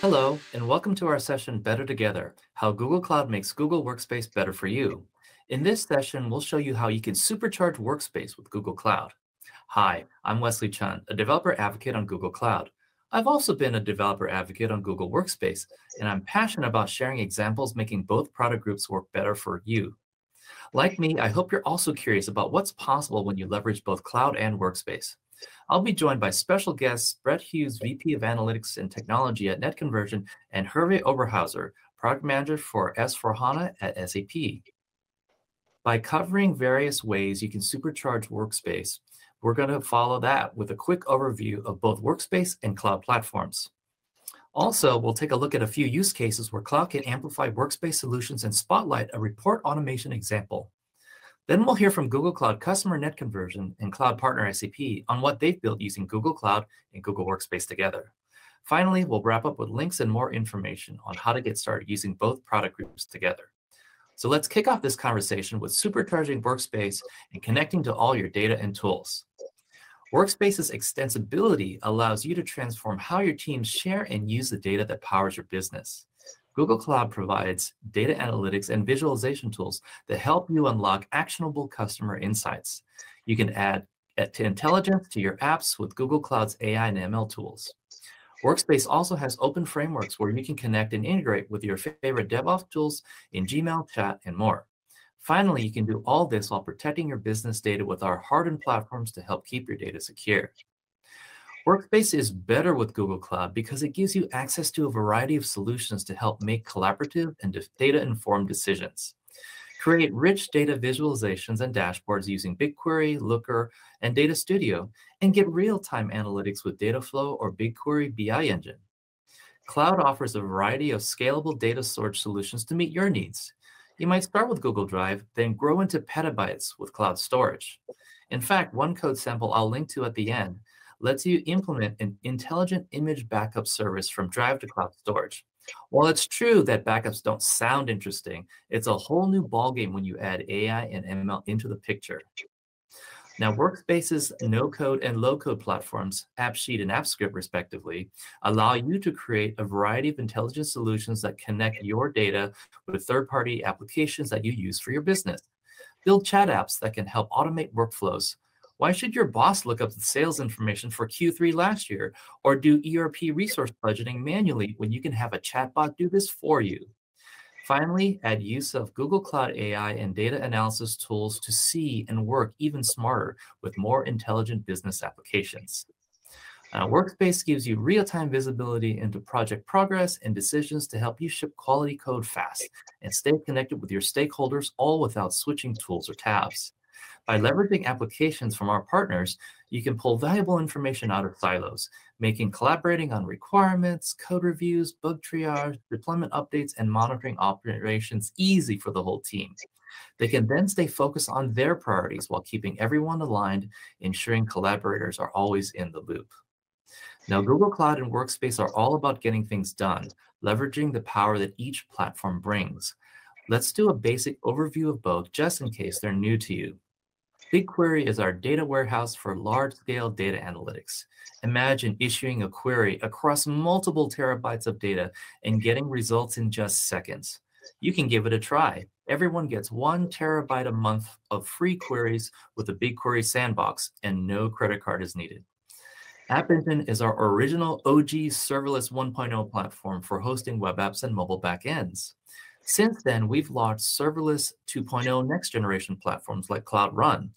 Hello, and welcome to our session Better Together, how Google Cloud makes Google Workspace better for you. In this session, we'll show you how you can supercharge Workspace with Google Cloud. Hi, I'm Wesley Chun, a developer advocate on Google Cloud. I've also been a developer advocate on Google Workspace, and I'm passionate about sharing examples making both product groups work better for you. Like me, I hope you're also curious about what's possible when you leverage both cloud and workspace. I'll be joined by special guests Brett Hughes, VP of Analytics and Technology at NetConversion, and Hervé Oberhauser, Product Manager for S4HANA at SAP. By covering various ways you can supercharge Workspace, we're going to follow that with a quick overview of both Workspace and cloud platforms. Also, we'll take a look at a few use cases where cloud can amplify Workspace solutions and spotlight a report automation example. Then we'll hear from Google Cloud customer Net Conversion and cloud partner SAP on what they've built using Google Cloud and Google Workspace together. Finally, we'll wrap up with links and more information on how to get started using both product groups together. So let's kick off this conversation with supercharging Workspace and connecting to all your data and tools. Workspace's extensibility allows you to transform how your teams share and use the data that powers your business. Google Cloud provides data analytics and visualization tools that help you unlock actionable customer insights. You can add eh, to intelligence to your apps with Google Cloud's AI and ML tools. Workspace also has open frameworks where you can connect and integrate with your favorite DevOps tools in Gmail, chat, and more. Finally, you can do all this while protecting your business data with our hardened platforms to help keep your data secure. Workspace is better with Google Cloud because it gives you access to a variety of solutions to help make collaborative and data-informed decisions. Create rich data visualizations and dashboards using BigQuery, Looker, and Data Studio, and get real-time analytics with Dataflow or BigQuery BI Engine. Cloud offers a variety of scalable data storage solutions to meet your needs. You might start with Google Drive, then grow into petabytes with cloud storage. In fact, one code sample I'll link to at the end lets you implement an intelligent image backup service from Drive to cloud storage. While it's true that backups don't sound interesting, it's a whole new ballgame when you add AI and ML into the picture. Now, Workspace's no-code and low-code platforms, AppSheet and AppScript respectively, allow you to create a variety of intelligent solutions that connect your data with third-party applications that you use for your business. Build chat apps that can help automate workflows. Why should your boss look up the sales information for Q3 last year or do ERP resource budgeting manually when you can have a chatbot do this for you? Finally, add use of Google Cloud AI and data analysis tools to see and work even smarter with more intelligent business applications. Uh, Workspace gives you real-time visibility into project progress and decisions to help you ship quality code fast and stay connected with your stakeholders all without switching tools or tabs. By leveraging applications from our partners, you can pull valuable information out of silos, making collaborating on requirements, code reviews, bug triage, deployment updates, and monitoring operations easy for the whole team. They can then stay focused on their priorities while keeping everyone aligned, ensuring collaborators are always in the loop. Now, Google Cloud and Workspace are all about getting things done, leveraging the power that each platform brings. Let's do a basic overview of both just in case they're new to you. BigQuery is our data warehouse for large-scale data analytics. Imagine issuing a query across multiple terabytes of data and getting results in just seconds. You can give it a try. Everyone gets one terabyte a month of free queries with the BigQuery sandbox, and no credit card is needed. App Engine is our original OG serverless 1.0 platform for hosting web apps and mobile backends. Since then, we've launched serverless 2.0 next generation platforms like Cloud Run.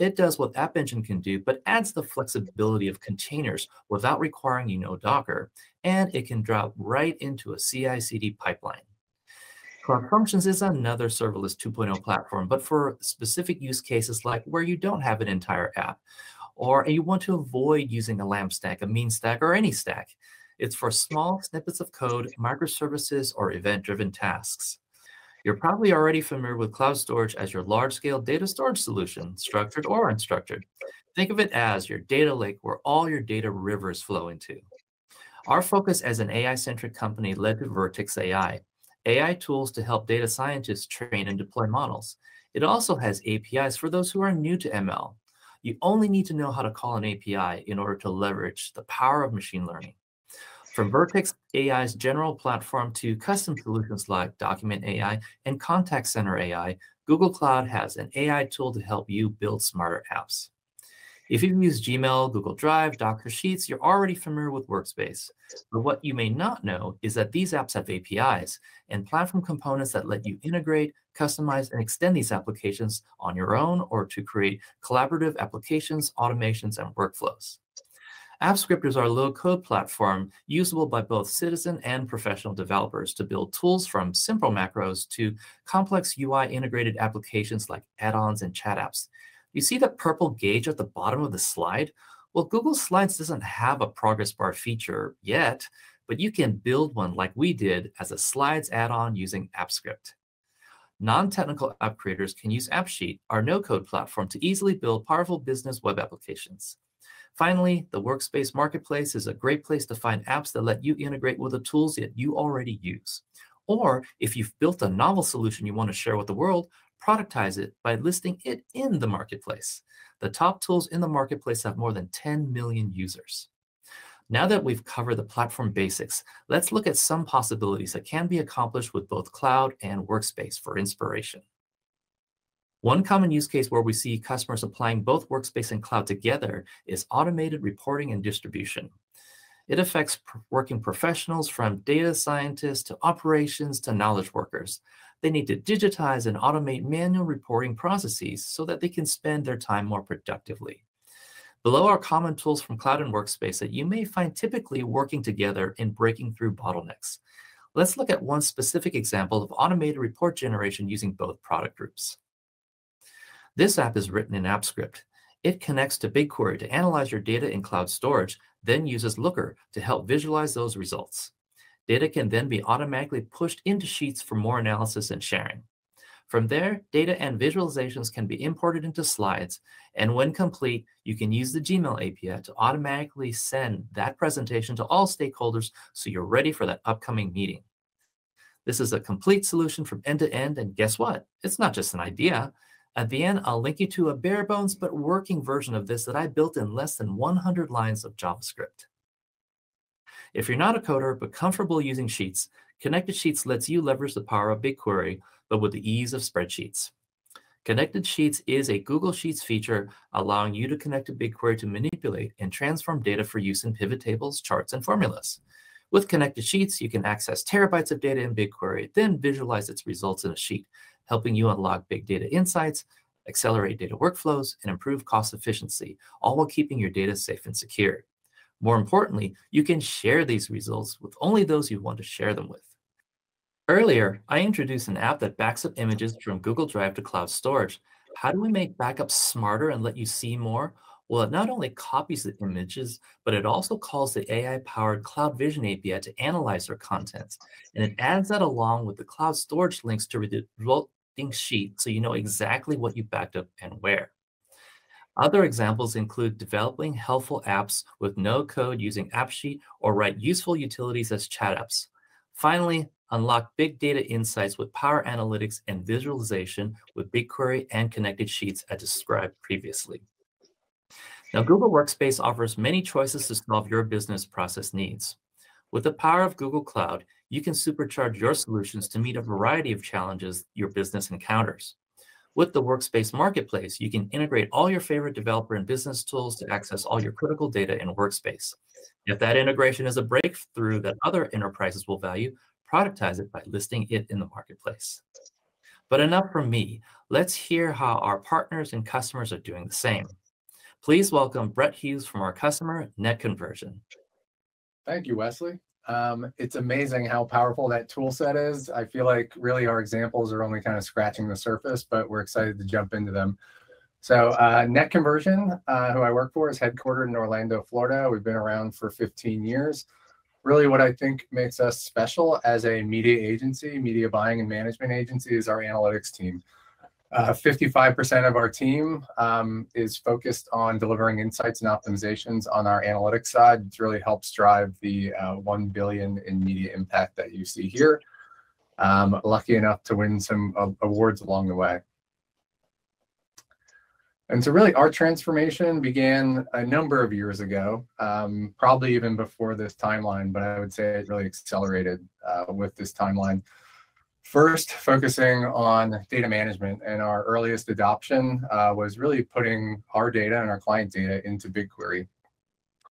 It does what App Engine can do, but adds the flexibility of containers without requiring you know Docker, and it can drop right into a CI/CD pipeline. Cloud Functions is another serverless 2.0 platform, but for specific use cases like where you don't have an entire app, or you want to avoid using a LAMP stack, a mean stack, or any stack. It's for small snippets of code, microservices, or event-driven tasks. You're probably already familiar with cloud storage as your large-scale data storage solution, structured or unstructured. Think of it as your data lake where all your data rivers flow into. Our focus as an AI-centric company led to Vertex AI, AI tools to help data scientists train and deploy models. It also has APIs for those who are new to ML. you only need to know how to call an API in order to leverage the power of machine learning. From Vertex AI's general platform to custom solutions like Document AI and Contact Center AI, Google Cloud has an AI tool to help you build smarter apps. If you've used Gmail, Google Drive, Docs or Sheets, you're already familiar with Workspace. But what you may not know is that these apps have APIs and platform components that let you integrate, customize, and extend these applications on your own or to create collaborative applications, automations, and workflows. AppScript is our low-code platform usable by both citizen and professional developers to build tools from simple macros to complex UI integrated applications like add-ons and chat apps you see the purple gauge at the bottom of the slide? Well, Google Slides doesn't have a progress bar feature yet, but you can build one like we did as a Slides add-on using AppScript. Non-technical app creators can use AppSheet, our no-code platform, to easily build powerful business web applications. Finally, the Workspace Marketplace is a great place to find apps that let you integrate with the tools that you already use. Or if you've built a novel solution you want to share with the world, productize it by listing it in the marketplace. The top tools in the marketplace have more than 10 million users. Now that we've covered the platform basics, let's look at some possibilities that can be accomplished with both cloud and workspace for inspiration. One common use case where we see customers applying both workspace and cloud together is automated reporting and distribution. It affects working professionals from data scientists to operations to knowledge workers. They need to digitize and automate manual reporting processes so that they can spend their time more productively. Below are common tools from Cloud and Workspace that you may find typically working together in breaking through bottlenecks. Let's look at one specific example of automated report generation using both product groups. This app is written in AppScript. It connects to BigQuery to analyze your data in cloud storage, then uses Looker to help visualize those results. Data can then be automatically pushed into Sheets for more analysis and sharing. From there, data and visualizations can be imported into slides, and when complete, you can use the Gmail API to automatically send that presentation to all stakeholders so you're ready for that upcoming meeting. This is a complete solution from end to end, and guess what? It's not just an idea. At the end, I'll link you to a bare bones but working version of this that I built in less than 100 lines of JavaScript. If you're not a coder but comfortable using Sheets, Connected Sheets lets you leverage the power of BigQuery, but with the ease of spreadsheets. Connected Sheets is a Google Sheets feature allowing you to connect to BigQuery to manipulate and transform data for use in pivot tables, charts, and formulas. With Connected Sheets, you can access terabytes of data in BigQuery, then visualize its results in a sheet, helping you unlock big data insights, accelerate data workflows, and improve cost efficiency, all while keeping your data safe and secure. More importantly, you can share these results with only those you want to share them with. Earlier, I introduced an app that backs up images from Google Drive to cloud storage. How do we make backups smarter and let you see more? Well, it not only copies the images, but it also calls the AI-powered Cloud Vision API to analyze their contents. And it adds that along with the cloud storage links to the sheet so you know exactly what you backed up and where. Other examples include developing helpful apps with no code using AppSheet or write useful utilities as chat apps. Finally, unlock big data insights with Power Analytics and visualization with BigQuery and connected sheets as described previously. Now, Google Workspace offers many choices to solve your business process needs. With the power of Google Cloud, you can supercharge your solutions to meet a variety of challenges your business encounters. With the Workspace Marketplace, you can integrate all your favorite developer and business tools to access all your critical data in Workspace. If that integration is a breakthrough that other enterprises will value, productize it by listing it in the marketplace. But enough from me. Let's hear how our partners and customers are doing the same. Please welcome Brett Hughes from our customer, NetConversion. Thank you, Wesley. Um, it's amazing how powerful that tool set is. I feel like really our examples are only kind of scratching the surface, but we're excited to jump into them. So uh, Net Conversion, uh, who I work for, is headquartered in Orlando, Florida. We've been around for 15 years. Really what I think makes us special as a media agency, media buying and management agency is our analytics team. 55% uh, of our team um, is focused on delivering insights and optimizations on our analytics side. It really helps drive the uh, 1 billion in media impact that you see here. Um, lucky enough to win some awards along the way. And so really our transformation began a number of years ago, um, probably even before this timeline, but I would say it really accelerated uh, with this timeline. First, focusing on data management and our earliest adoption uh, was really putting our data and our client data into BigQuery.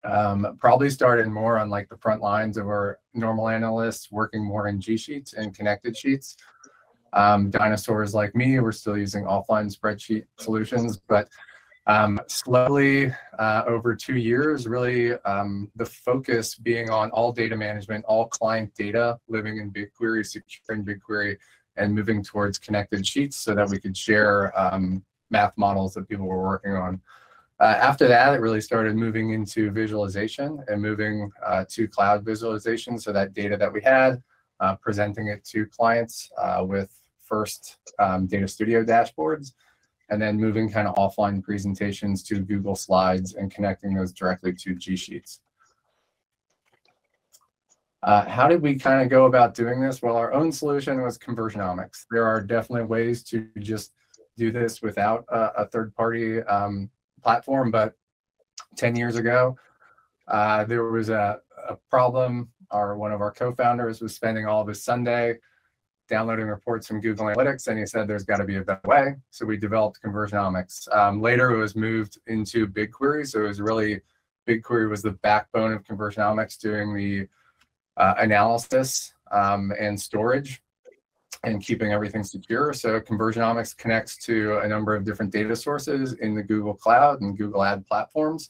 Um, probably started more on like the front lines of our normal analysts working more in G Sheets and connected sheets. Um, dinosaurs like me were still using offline spreadsheet solutions, but um, slowly uh, over two years, really um, the focus being on all data management, all client data living in BigQuery, securing BigQuery, and moving towards connected sheets so that we could share um, math models that people were working on. Uh, after that, it really started moving into visualization and moving uh, to cloud visualization. So that data that we had, uh, presenting it to clients uh, with first um, Data Studio dashboards, and then moving kind of offline presentations to Google Slides and connecting those directly to G Sheets. Uh, how did we kind of go about doing this? Well, our own solution was conversionomics. There are definitely ways to just do this without a, a third-party um, platform, but 10 years ago, uh, there was a, a problem. Our one of our co-founders was spending all of his Sunday downloading reports from Google Analytics, and he said there's got to be a better way. So we developed Conversionomics. Um, later, it was moved into BigQuery. So it was really BigQuery was the backbone of Conversionomics, doing the uh, analysis um, and storage and keeping everything secure. So Conversionomics connects to a number of different data sources in the Google Cloud and Google Ad platforms.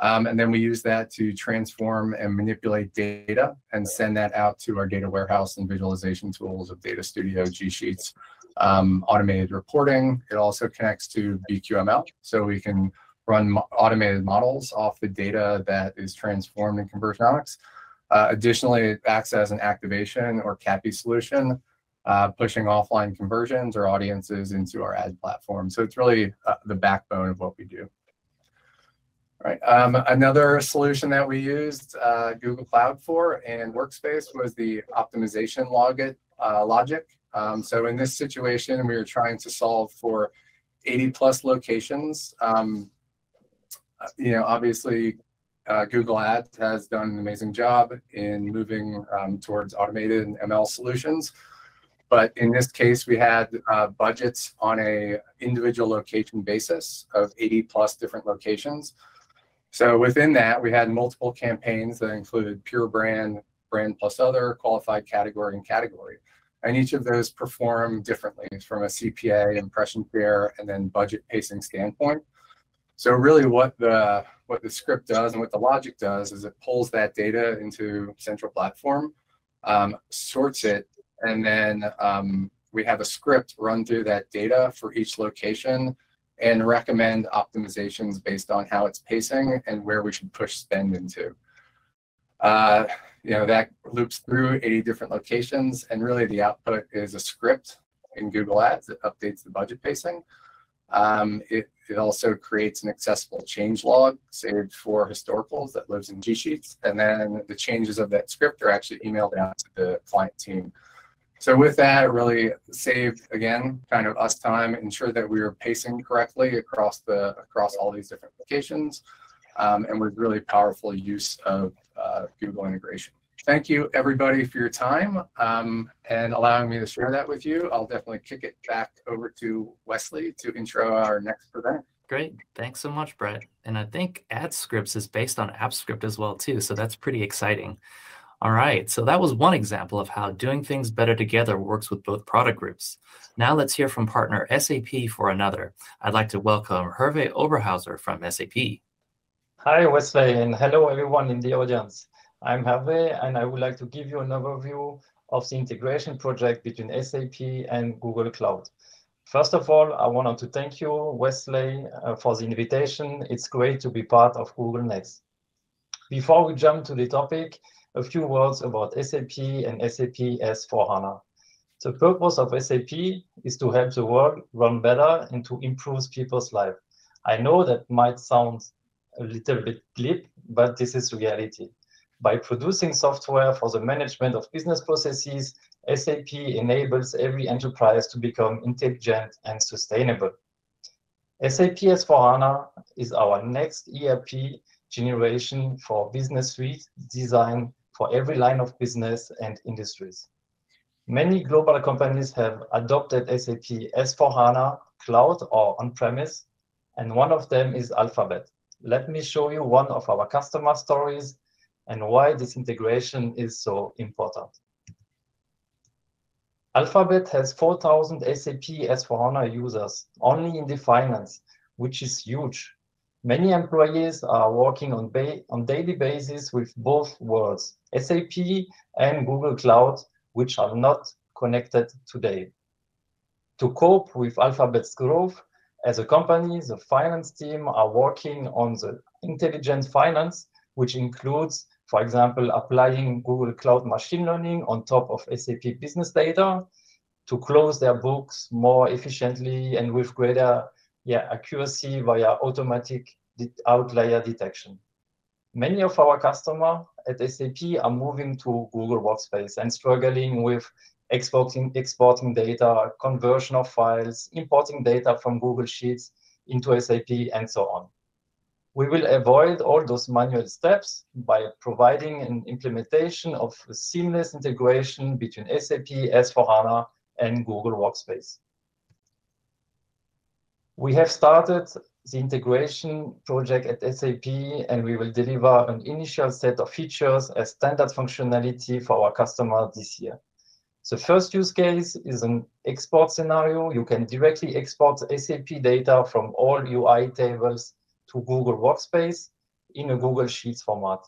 Um, and then we use that to transform and manipulate data and send that out to our data warehouse and visualization tools of Data Studio, G Sheets, um, automated reporting. It also connects to BQML, so we can run mo automated models off the data that is transformed in Conversionomics. Uh, additionally, it acts as an activation or CAPI solution, uh, pushing offline conversions or audiences into our ad platform. So it's really uh, the backbone of what we do. Right. Um, another solution that we used uh, Google Cloud for and Workspace was the optimization uh, logic. Um, so in this situation, we were trying to solve for 80 plus locations. Um, uh, you know, obviously, uh, Google Ads has done an amazing job in moving um, towards automated ML solutions. But in this case, we had uh, budgets on a individual location basis of 80 plus different locations. So within that, we had multiple campaigns that included pure brand, brand plus other, qualified category, and category. And each of those perform differently from a CPA, impression share, and then budget pacing standpoint. So really what the what the script does and what the logic does is it pulls that data into central platform, um, sorts it, and then um, we have a script run through that data for each location and recommend optimizations based on how it's pacing and where we should push spend into. Uh, you know, that loops through 80 different locations, and really the output is a script in Google Ads that updates the budget pacing. Um, it, it also creates an accessible change log saved for historicals that lives in G Sheets, and then the changes of that script are actually emailed out to the client team. So with that, really saved again, kind of us time, ensured that we were pacing correctly across the across all these different applications, um, and was really powerful use of uh, Google integration. Thank you everybody for your time um, and allowing me to share that with you. I'll definitely kick it back over to Wesley to intro our next presenter. Great. Thanks so much, Brett. And I think AdScripts is based on AppScript as well, too. So that's pretty exciting. All right, so that was one example of how doing things better together works with both product groups. Now let's hear from partner SAP for another. I'd like to welcome Hervé Oberhauser from SAP. Hi, Wesley, and hello everyone in the audience. I'm Hervé, and I would like to give you an overview of the integration project between SAP and Google Cloud. First of all, I wanted to thank you, Wesley, uh, for the invitation. It's great to be part of Google Next. Before we jump to the topic, a few words about SAP and SAP S4HANA. The purpose of SAP is to help the world run better and to improve people's life. I know that might sound a little bit glib, but this is reality. By producing software for the management of business processes, SAP enables every enterprise to become intelligent and sustainable. SAP S4HANA is our next ERP generation for business suite design for every line of business and industries. Many global companies have adopted SAP S4HANA cloud or on-premise, and one of them is Alphabet. Let me show you one of our customer stories and why this integration is so important. Alphabet has 4,000 SAP S4HANA users only in the finance, which is huge. Many employees are working on, on daily basis with both worlds, SAP and Google Cloud, which are not connected today. To cope with Alphabet's growth, as a company, the finance team are working on the intelligent finance, which includes for example, applying Google Cloud Machine Learning on top of SAP Business Data to close their books more efficiently and with greater yeah, accuracy via automatic outlier detection. Many of our customers at SAP are moving to Google Workspace and struggling with exporting, exporting data, conversion of files, importing data from Google Sheets into SAP, and so on. We will avoid all those manual steps by providing an implementation of seamless integration between SAP S4HANA and Google Workspace. We have started the integration project at SAP, and we will deliver an initial set of features as standard functionality for our customers this year. The first use case is an export scenario. You can directly export SAP data from all UI tables to Google Workspace in a Google Sheets format.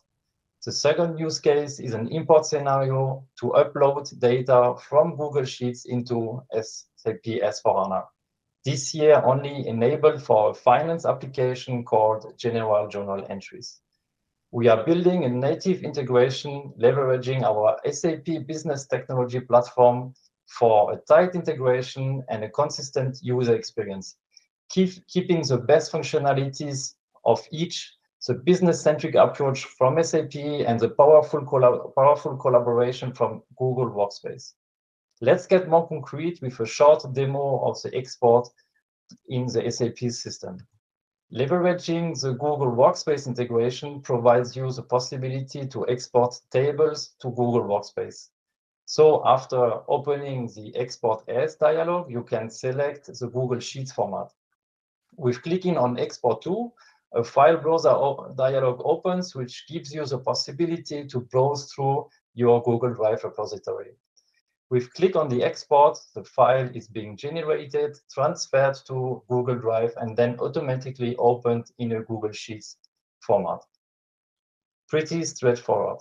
The second use case is an import scenario to upload data from Google Sheets into SAP S4HANA. This year only enabled for a finance application called General Journal Entries. We are building a native integration leveraging our SAP Business Technology Platform for a tight integration and a consistent user experience keep, keeping the best functionalities of each, the business-centric approach from SAP and the powerful, powerful collaboration from Google Workspace. Let's get more concrete with a short demo of the export in the SAP system. Leveraging the Google Workspace integration provides you the possibility to export tables to Google Workspace. So after opening the Export As dialog, you can select the Google Sheets format. With clicking on Export to, a file browser dialog opens, which gives you the possibility to browse through your Google Drive repository. With click on the export, the file is being generated, transferred to Google Drive, and then automatically opened in a Google Sheets format. Pretty straightforward.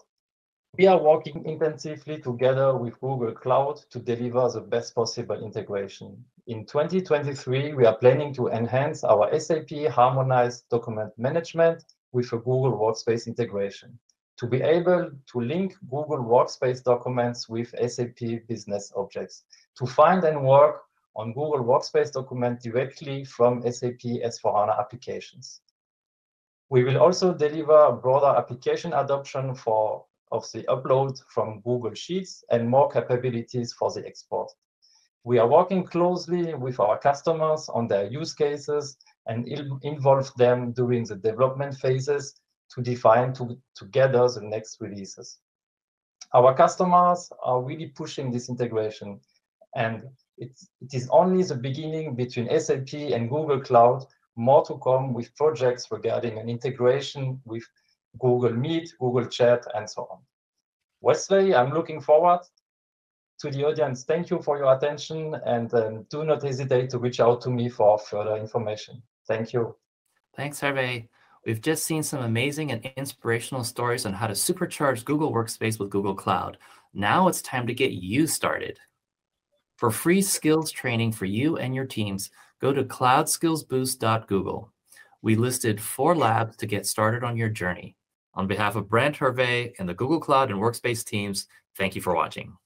We are working intensively together with Google Cloud to deliver the best possible integration. In 2023, we are planning to enhance our SAP harmonized document management with a Google Workspace integration to be able to link Google Workspace documents with SAP business objects, to find and work on Google Workspace document directly from SAP S4HANA applications. We will also deliver broader application adoption for of the upload from Google Sheets and more capabilities for the export. We are working closely with our customers on their use cases and involve them during the development phases to define to, together the next releases. Our customers are really pushing this integration, and it's, it is only the beginning between SAP and Google Cloud, more to come with projects regarding an integration with Google Meet, Google Chat, and so on. Wesley, I'm looking forward to the audience. Thank you for your attention, and um, do not hesitate to reach out to me for further information. Thank you. Thanks, Hervé. We've just seen some amazing and inspirational stories on how to supercharge Google Workspace with Google Cloud. Now it's time to get you started. For free skills training for you and your teams, go to cloudskillsboost.google. We listed four labs to get started on your journey. On behalf of Brett Hervé and the Google Cloud and Workspace teams, thank you for watching.